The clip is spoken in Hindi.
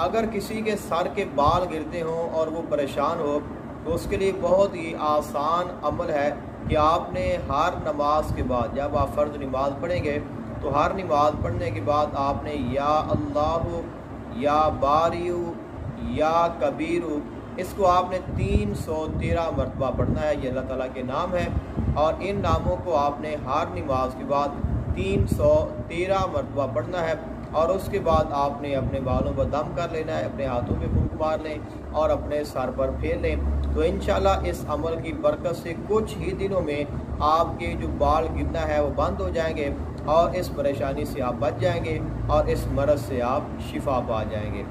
अगर किसी के सर के बाल गिरते हों और वो परेशान हो तो उसके लिए बहुत ही आसान अमल है कि आपने हर नमाज़ के बाद, जब आप फ़र्ज़ नमाज़ पढ़ेंगे तो हर नमाज़ पढ़ने के बाद आपने या अल्लाह, या बारियू, या कबीरू, इसको आपने तीन सौ तेरह मरतबा पढ़ना है, ये अल्लाह ताला के नाम है। और इन नामों को आपने हर नमाज़ के बाद तीन सौ तेरह मरतबा पढ़ना है। और उसके बाद आपने अपने बालों पर दम कर लेना है, अपने हाथों में फूक मार लें और अपने सर पर फेर लें। तो इन इस अमल की बरकत से कुछ ही दिनों में आपके जो बाल गिरना है वो बंद हो जाएँगे और इस परेशानी से आप बच जाएँगे और इस मरज़ से आप शिफा पा जाएँगे।